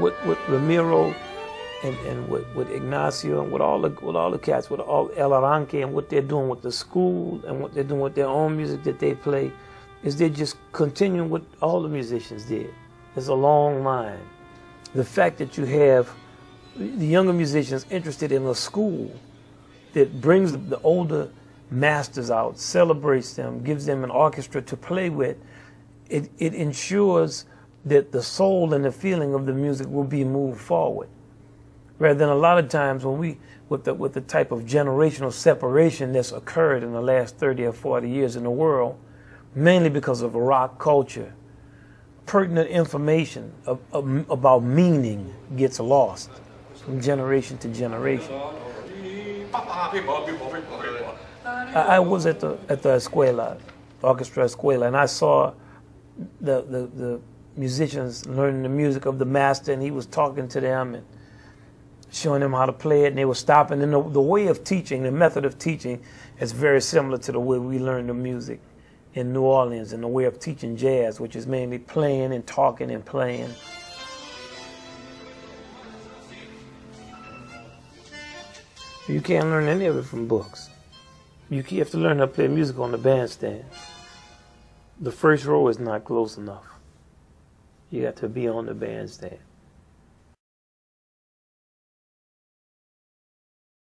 with, with Ramiro and, and with, with Ignacio and with all the with all the cats, with all El Arranque and what they're doing with the school and what they're doing with their own music that they play, is they're just continuing what all the musicians did. It's a long line. The fact that you have the younger musicians interested in a school that brings the older masters out, celebrates them, gives them an orchestra to play with, it, it ensures that the soul and the feeling of the music will be moved forward. Rather than a lot of times when we, with the, with the type of generational separation that's occurred in the last 30 or 40 years in the world, mainly because of rock culture, pertinent information of, of, about meaning gets lost from generation to generation. I, I was at the at the escuela, orchestra escuela, and I saw the, the the musicians learning the music of the master, and he was talking to them and showing them how to play it, and they were stopping. And the, the way of teaching, the method of teaching, is very similar to the way we learn the music in New Orleans, and the way of teaching jazz, which is mainly playing and talking and playing. You can't learn any of it from books. You have to learn how to play music on the bandstand. The first row is not close enough. You got to be on the bandstand.